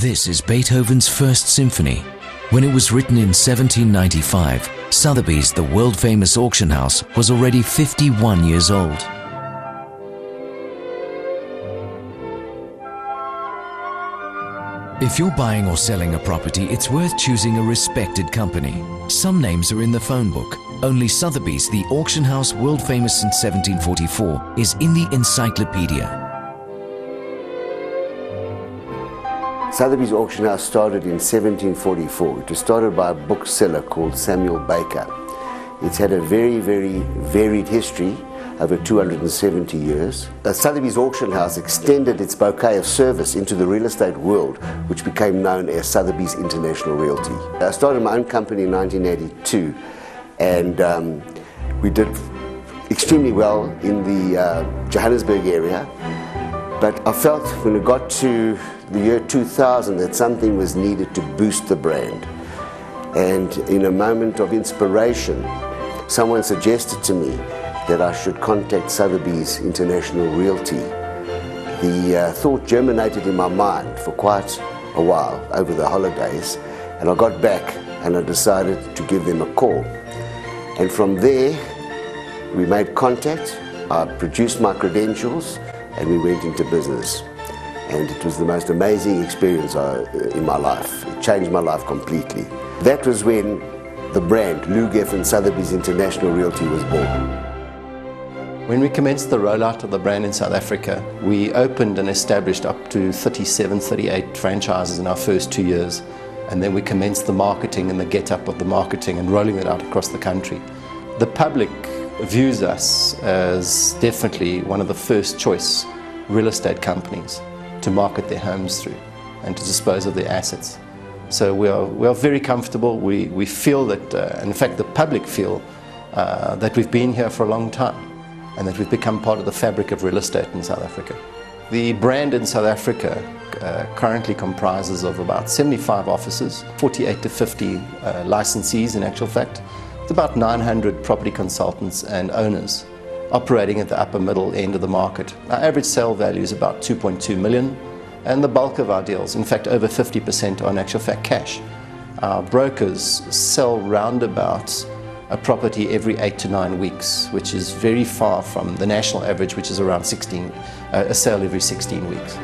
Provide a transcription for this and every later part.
This is Beethoven's First Symphony. When it was written in 1795, Sotheby's, the world famous auction house, was already 51 years old. If you're buying or selling a property, it's worth choosing a respected company. Some names are in the phone book. Only Sotheby's, the auction house world famous since 1744, is in the encyclopedia. Sotheby's auction house started in 1744. It was started by a bookseller called Samuel Baker. It's had a very, very varied history over 270 years. Uh, Sotheby's auction house extended its bouquet of service into the real estate world, which became known as Sotheby's International Realty. I started my own company in 1982, and um, we did extremely well in the uh, Johannesburg area. But I felt when it got to the year 2000 that something was needed to boost the brand. And in a moment of inspiration, someone suggested to me that I should contact Sotheby's International Realty. The uh, thought germinated in my mind for quite a while over the holidays, and I got back and I decided to give them a call. And from there, we made contact, I produced my credentials, and we went into business. And it was the most amazing experience I, in my life. It changed my life completely. That was when the brand Lew Geffen Sotheby's International Realty was born. When we commenced the rollout of the brand in South Africa, we opened and established up to 37, 38 franchises in our first two years. And then we commenced the marketing and the get-up of the marketing and rolling it out across the country. The public views us as definitely one of the first choice real estate companies to market their homes through and to dispose of their assets. So we are, we are very comfortable. We, we feel that, uh, in fact, the public feel uh, that we've been here for a long time and that we've become part of the fabric of real estate in South Africa. The brand in South Africa uh, currently comprises of about 75 offices, 48 to 50 uh, licensees in actual fact, with about 900 property consultants and owners operating at the upper middle end of the market. Our average sale value is about 2.2 million and the bulk of our deals, in fact over 50% are in actual fact cash. Our brokers sell roundabouts a property every eight to nine weeks, which is very far from the national average, which is around 16, uh, a sale every 16 weeks.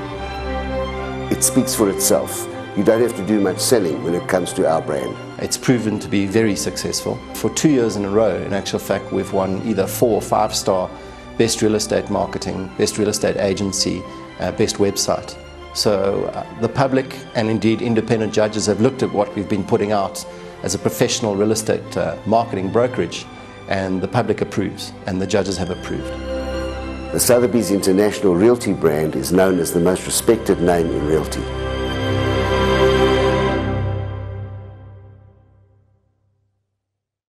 It speaks for itself. You don't have to do much selling when it comes to our brand. It's proven to be very successful. For two years in a row, in actual fact, we've won either four or five star Best Real Estate Marketing, Best Real Estate Agency, uh, Best Website. So uh, the public and indeed independent judges have looked at what we've been putting out as a professional real estate uh, marketing brokerage and the public approves and the judges have approved. The Sotheby's International Realty brand is known as the most respected name in realty.